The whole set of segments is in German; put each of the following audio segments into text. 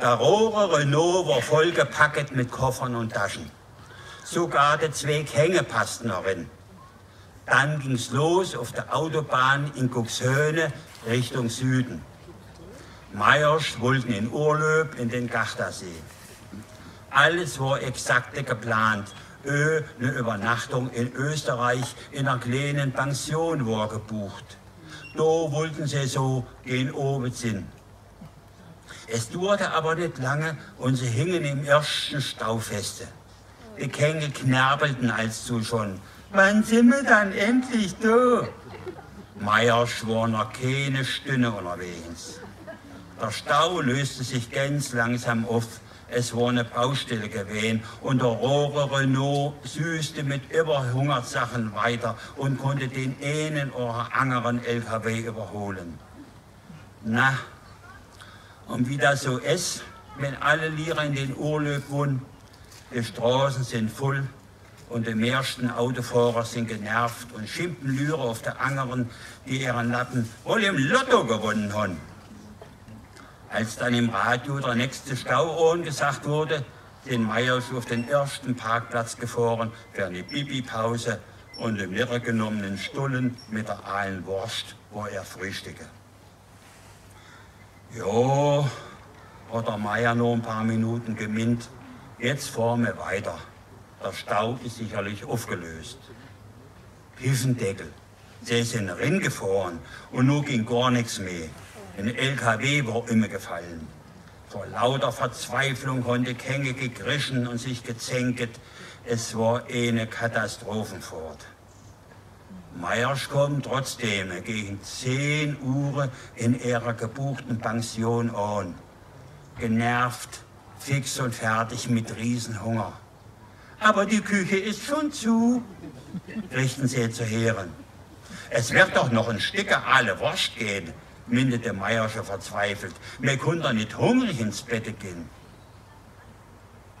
Der rohe Renault war vollgepackt mit Koffern und Taschen. Sogar die zwei Hänge passten darin. Dann ging's los auf der Autobahn in Cuxhöne Richtung Süden. Meyers wollten in Urlaub in den Gardasee. Alles war exakt geplant. Ö, eine Übernachtung in Österreich in einer kleinen Pension war gebucht. Da wollten sie so gehen oben sind. Es dauerte aber nicht lange und sie hingen im ersten Stau feste. Die Känge knabbelten als zu schon. Wann sind wir dann endlich da? Meier schwor noch keine Stunde unterwegs. Der Stau löste sich ganz langsam auf. Es war eine Baustelle gewesen und der rohre Renault süßte mit überhungert Sachen weiter und konnte den einen oder anderen LKW überholen. Na, und wie das so ist, wenn alle Lehrer in den Urlaub wohnen, die Straßen sind voll und die meisten Autofahrer sind genervt und schimpfen Lüre auf die anderen, die ihren Lappen wohl im Lotto gewonnen haben. Als dann im Radio der nächste Stauohren gesagt wurde, den Meier auf den ersten Parkplatz gefahren für eine Bibi-Pause und im Lehrer genommenen Stullen mit der ahlen Wurst, wo er frühstücke. Jo, hat der Meier nur ein paar Minuten geminnt. Jetzt fahren wir weiter. Der Stau ist sicherlich aufgelöst. Piffendeckel. Sie sind reingefahren und nun ging gar nichts mehr. Ein LKW war immer gefallen. Vor lauter Verzweiflung konnte Känge gegrischen und sich gezänket. Es war eine Katastrophenfahrt. Meyers kommt trotzdem gegen 10 Uhr in ihrer gebuchten Pension an. Genervt, fix und fertig mit Riesenhunger. Aber die Küche ist schon zu, richten sie zu Heeren. Es wird doch noch ein Stück alle Wurst gehen, mindete Meier schon verzweifelt. Wir konnten nicht hungrig ins Bett gehen.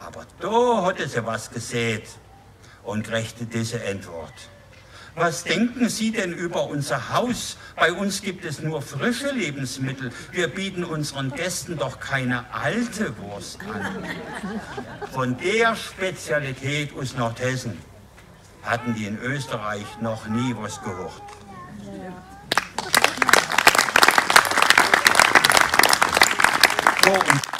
Aber da hatte sie was gesät und kriegte diese Antwort. Was denken Sie denn über unser Haus? Bei uns gibt es nur frische Lebensmittel. Wir bieten unseren Gästen doch keine alte Wurst an. Von der Spezialität aus Nordhessen hatten die in Österreich noch nie was gehört. So,